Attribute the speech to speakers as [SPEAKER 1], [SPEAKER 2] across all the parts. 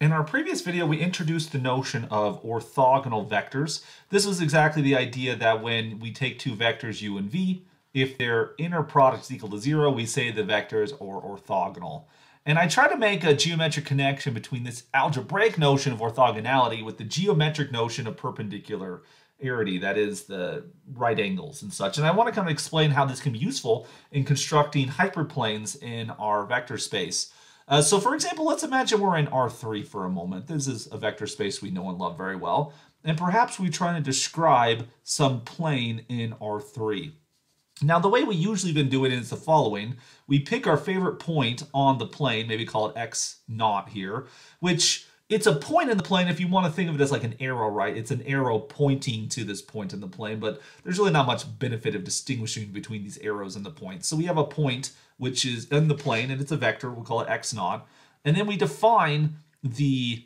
[SPEAKER 1] In our previous video, we introduced the notion of orthogonal vectors. This was exactly the idea that when we take two vectors u and v, if their inner product is equal to zero, we say the vectors are orthogonal. And I try to make a geometric connection between this algebraic notion of orthogonality with the geometric notion of perpendicularity, that is the right angles and such. And I want to kind of explain how this can be useful in constructing hyperplanes in our vector space. Uh, so for example, let's imagine we're in R3 for a moment. This is a vector space we know and love very well. And perhaps we're trying to describe some plane in R3. Now, the way we usually been doing it is the following. We pick our favorite point on the plane, maybe call it x naught here, which it's a point in the plane if you want to think of it as like an arrow, right? It's an arrow pointing to this point in the plane, but there's really not much benefit of distinguishing between these arrows and the points. So we have a point which is in the plane and it's a vector, we'll call it x naught. And then we define the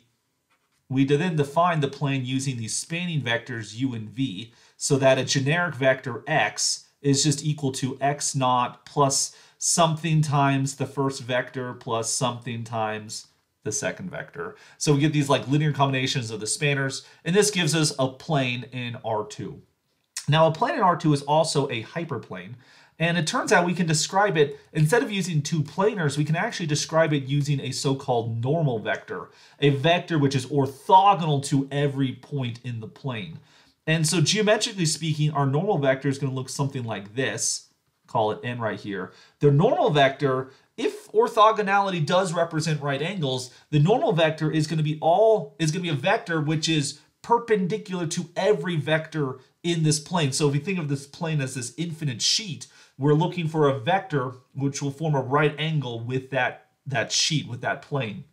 [SPEAKER 1] we then define the plane using these spanning vectors u and v so that a generic vector x is just equal to x naught plus something times the first vector plus something times the second vector. So we get these like linear combinations of the spanners, and this gives us a plane in R2. Now a plane in R2 is also a hyperplane, and it turns out we can describe it, instead of using two planars, we can actually describe it using a so-called normal vector, a vector which is orthogonal to every point in the plane. And so geometrically speaking, our normal vector is going to look something like this. Call it n right here. The normal vector, if orthogonality does represent right angles, the normal vector is going to be all is going to be a vector which is perpendicular to every vector in this plane. So if we think of this plane as this infinite sheet, we're looking for a vector which will form a right angle with that, that sheet, with that plane.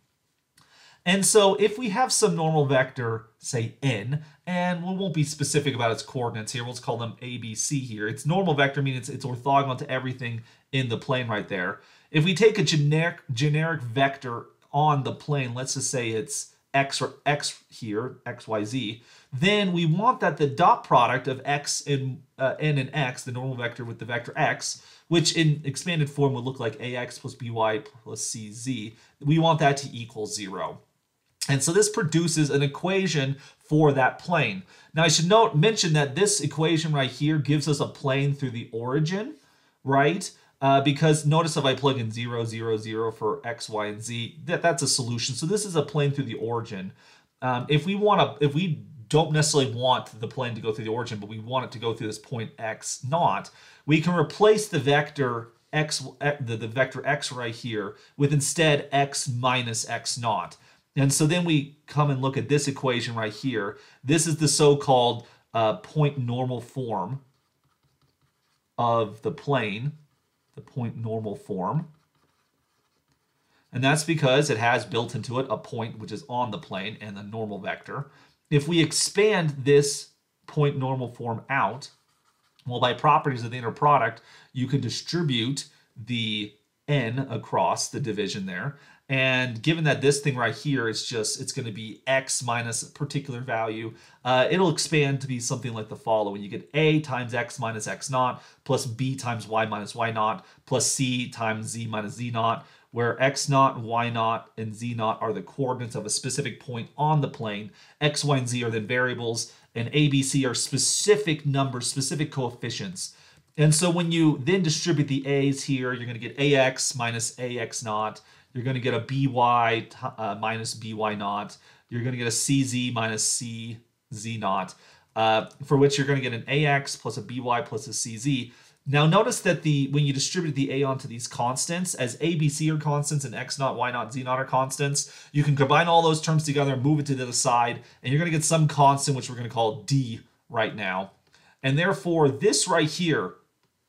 [SPEAKER 1] And so if we have some normal vector, say n, and we won't be specific about its coordinates here, we'll just call them a, b, c here. It's normal vector means it's, it's orthogonal to everything in the plane right there. If we take a generic, generic vector on the plane, let's just say it's x or x here, x, y, z, then we want that the dot product of x and uh, n and x, the normal vector with the vector x, which in expanded form would look like ax plus by plus cz, we want that to equal zero. And so this produces an equation for that plane. Now I should note, mention that this equation right here gives us a plane through the origin, right? Uh, because notice if I plug in 0, 0, 0 for x, y, and z, that, that's a solution. So this is a plane through the origin. Um, if we want to, if we don't necessarily want the plane to go through the origin, but we want it to go through this point x naught, we can replace the vector x, the, the vector x right here with instead x minus x naught. And so then we come and look at this equation right here. This is the so-called uh, point normal form of the plane, the point normal form. And that's because it has built into it a point which is on the plane and the normal vector. If we expand this point normal form out, well, by properties of the inner product, you can distribute the n across the division there. And given that this thing right here is just, it's going to be x minus a particular value, uh, it'll expand to be something like the following. You get a times x minus x naught plus b times y minus y naught plus c times z minus z naught, where x naught, y naught, and z naught are the coordinates of a specific point on the plane. x, y, and z are then variables, and a, b, c are specific numbers, specific coefficients. And so when you then distribute the a's here, you're going to get ax minus ax naught, you're going to get a by uh, minus by naught. You're going to get a cz minus cz naught, uh, for which you're going to get an ax plus a by plus a cz. Now notice that the when you distribute the a onto these constants, as a, b, c are constants and x naught, y naught, z naught are constants, you can combine all those terms together and move it to the other side, and you're going to get some constant, which we're going to call d right now. And therefore, this right here,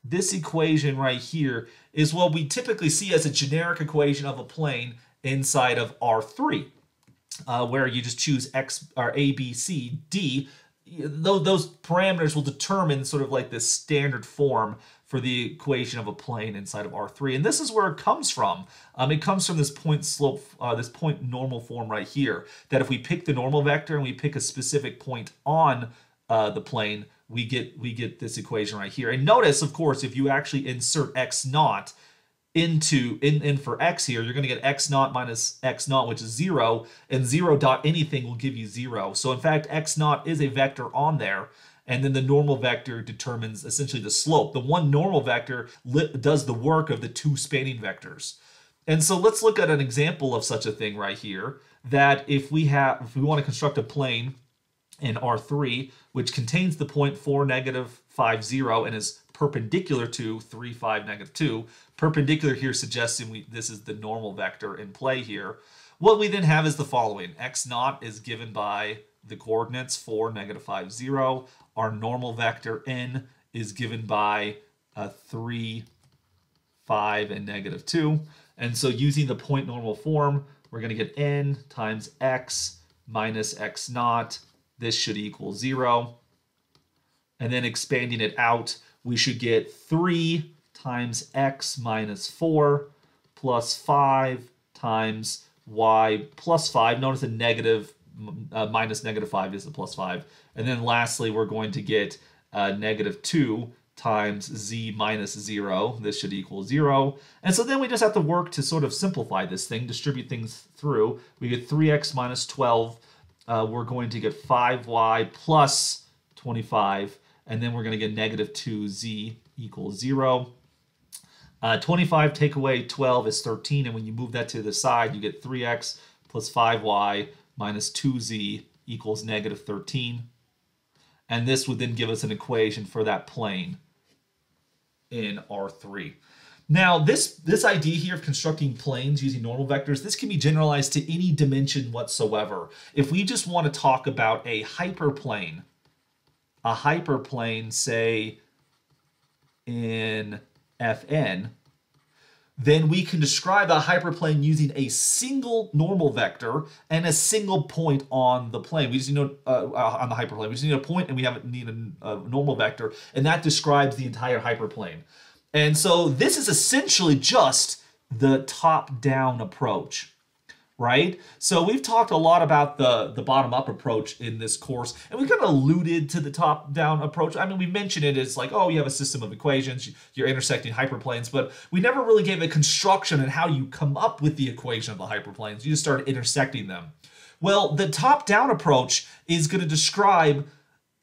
[SPEAKER 1] this equation right here is what we typically see as a generic equation of a plane inside of R3, uh, where you just choose X or A, B, C, D. Those parameters will determine sort of like this standard form for the equation of a plane inside of R3. And this is where it comes from. Um, it comes from this point slope, uh, this point normal form right here, that if we pick the normal vector and we pick a specific point on uh, the plane, we get we get this equation right here. And notice, of course, if you actually insert x naught, into in, in for x here, you're going to get x naught minus x naught, which is 0, and 0 dot anything will give you 0. So in fact, x naught is a vector on there, and then the normal vector determines essentially the slope. The one normal vector does the work of the two spanning vectors. And so let's look at an example of such a thing right here, that if we have, if we want to construct a plane in R3, which contains the point 4, negative 5, 0, and is perpendicular to 3, 5, negative 2. Perpendicular here suggesting we, this is the normal vector in play here. What we then have is the following. x naught is given by the coordinates 4, negative 5, 0. Our normal vector n is given by uh, 3, 5, and negative 2. And so using the point normal form, we're going to get n times x minus x naught this should equal 0. And then expanding it out, we should get 3 times x minus 4 plus 5 times y plus 5. Notice a negative uh, minus negative 5 is the plus 5. And then lastly, we're going to get uh, negative 2 times z minus 0. This should equal 0. And so then we just have to work to sort of simplify this thing, distribute things through. We get 3x minus 12 uh, we're going to get 5y plus 25, and then we're going to get negative 2z equals 0. Uh, 25 take away 12 is 13, and when you move that to the side, you get 3x plus 5y minus 2z equals negative 13. And this would then give us an equation for that plane in R3. Now, this, this idea here of constructing planes using normal vectors, this can be generalized to any dimension whatsoever. If we just want to talk about a hyperplane, a hyperplane, say, in Fn, then we can describe a hyperplane using a single normal vector and a single point on the plane. We just need uh, uh, on the hyperplane. We just need a point and we have need a, a normal vector, and that describes the entire hyperplane. And so this is essentially just the top-down approach, right? So we've talked a lot about the, the bottom-up approach in this course, and we kind of alluded to the top-down approach. I mean, we mentioned it as like, oh, you have a system of equations, you're intersecting hyperplanes, but we never really gave a construction and how you come up with the equation of the hyperplanes. You just start intersecting them. Well, the top-down approach is going to describe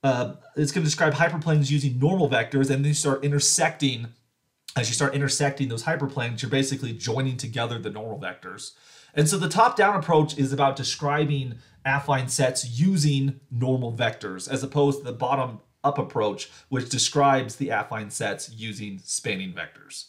[SPEAKER 1] uh, it's going to describe hyperplanes using normal vectors, and then you start intersecting as you start intersecting those hyperplanes, you're basically joining together the normal vectors. And so the top-down approach is about describing affine sets using normal vectors, as opposed to the bottom-up approach, which describes the affine sets using spanning vectors.